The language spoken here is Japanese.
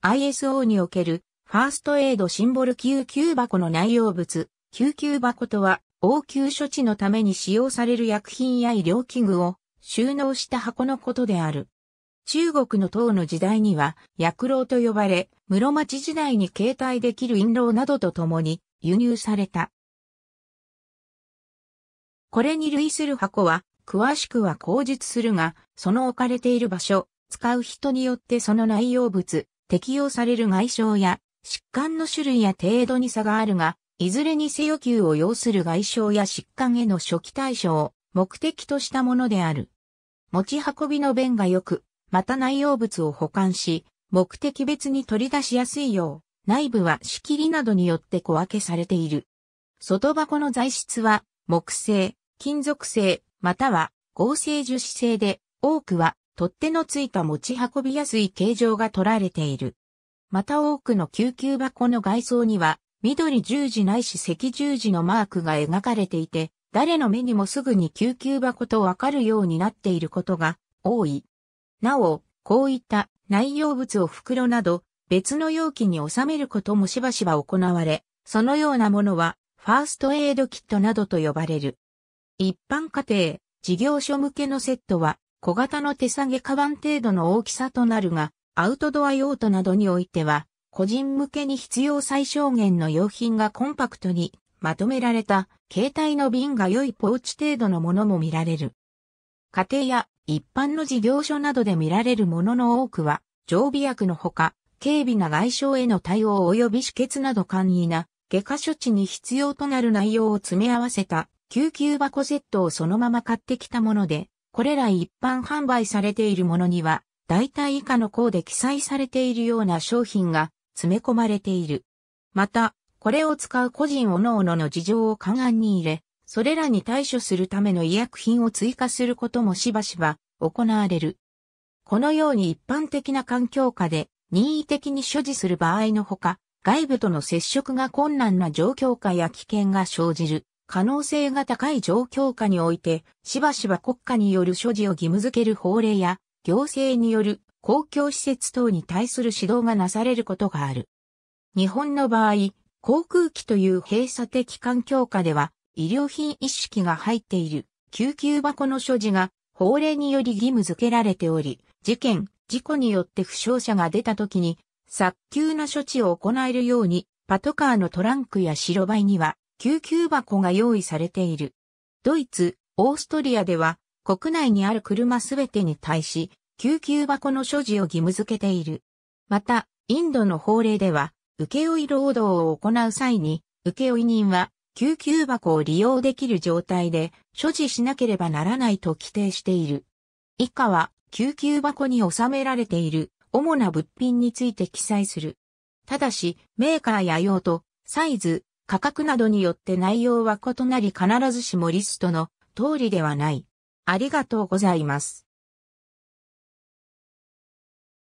ISO におけるファーストエイドシンボル救急箱の内容物。救急箱とは応急処置のために使用される薬品や医療器具を収納した箱のことである。中国の唐の時代には薬老と呼ばれ、室町時代に携帯できる印籠などと共に輸入された。これに類する箱は詳しくは口述するが、その置かれている場所、使う人によってその内容物、適用される外傷や疾患の種類や程度に差があるが、いずれにせよ急を要する外傷や疾患への初期対処を目的としたものである。持ち運びの便が良く、また内容物を保管し、目的別に取り出しやすいよう、内部は仕切りなどによって小分けされている。外箱の材質は木製、金属製、または合成樹脂製で、多くは取っ手のついた持ち運びやすい形状が取られている。また多くの救急箱の外装には、緑十字ないし赤十字のマークが描かれていて、誰の目にもすぐに救急箱とわかるようになっていることが多い。なお、こういった内容物を袋など別の容器に収めることもしばしば行われ、そのようなものはファーストエイドキットなどと呼ばれる。一般家庭、事業所向けのセットは小型の手提げカバン程度の大きさとなるが、アウトドア用途などにおいては、個人向けに必要最小限の用品がコンパクトにまとめられた携帯の瓶が良いポーチ程度のものも見られる。家庭や一般の事業所などで見られるものの多くは、常備薬のほか、軽微な外傷への対応及び止血など簡易な外科処置に必要となる内容を詰め合わせた救急箱セットをそのまま買ってきたもので、これら一般販売されているものには、大体以下の項で記載されているような商品が詰め込まれている。また、これを使う個人各々の事情を勘案に入れ、それらに対処するための医薬品を追加することもしばしば行われる。このように一般的な環境下で任意的に所持する場合のほか、外部との接触が困難な状況下や危険が生じる可能性が高い状況下において、しばしば国家による所持を義務付ける法令や、行政による公共施設等に対する指導がなされることがある。日本の場合、航空機という閉鎖的環境下では、医療品意識が入っている救急箱の所持が法令により義務付けられており、事件、事故によって負傷者が出た時に、早急な処置を行えるように、パトカーのトランクや白バイには救急箱が用意されている。ドイツ、オーストリアでは国内にある車すべてに対し救急箱の所持を義務付けている。また、インドの法令では請負い労働を行う際に請負い人は救急箱を利用できる状態で所持しなければならないと規定している。以下は救急箱に収められている主な物品について記載する。ただし、メーカーや用途、サイズ、価格などによって内容は異なり必ずしもリストの通りではない。ありがとうございます。